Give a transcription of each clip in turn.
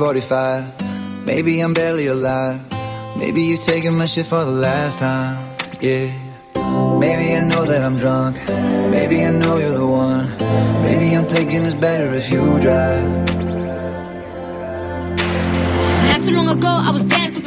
45. Maybe I'm barely alive. Maybe you're taking my shit for the last time. Yeah. Maybe I know that I'm drunk. Maybe I know you're the one. Maybe I'm thinking it's better if you drive. Not too long ago, I was dancing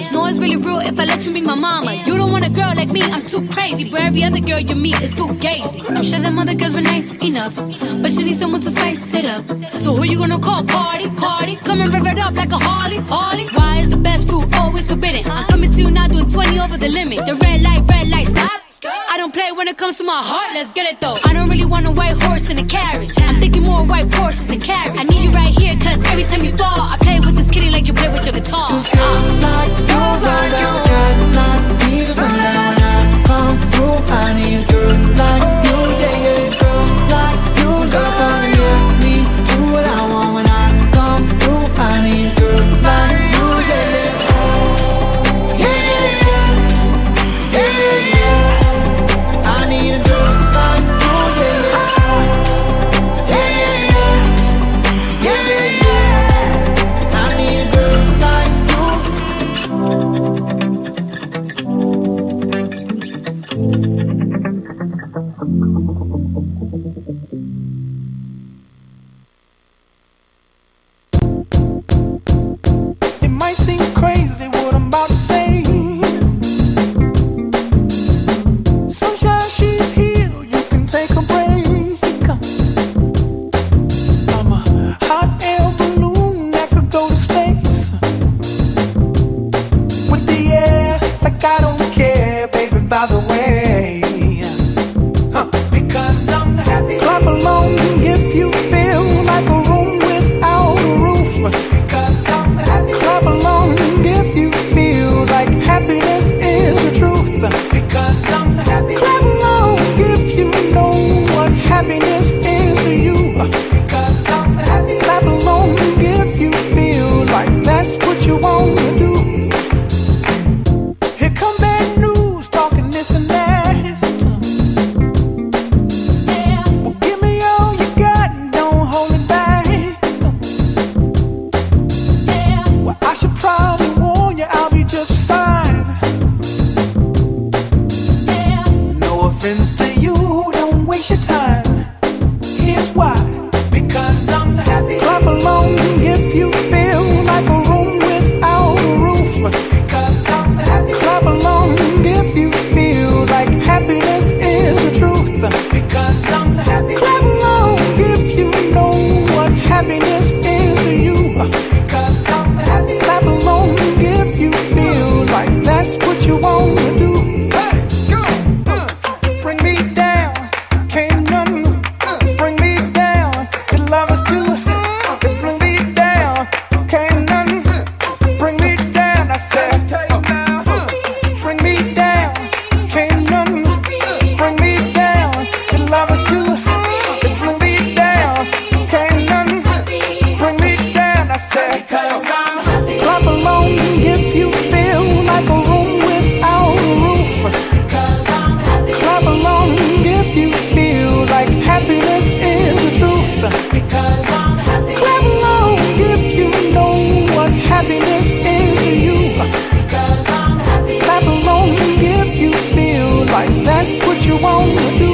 dollars. No, it's really real if I let you be my mama. You don't want a girl like me, I'm too crazy. But every other girl you meet is too fugazi. I'm sure them other girls were nice enough, but you need someone to spice it up. So who you gonna call? Cardi, Cardi. Come and rev it up like a Harley, Harley. Why is the best food always forbidden? I'm coming to you now doing 20 over the limit. The red light, red light, stop. Play when it comes to my heart, let's get it though. I don't really want a white horse in a carriage. I'm thinking more white horses and carriage. I need you right here, cause every time you fall, I play with this kitty like you play with your guitar. Cause girls like you around with guys like know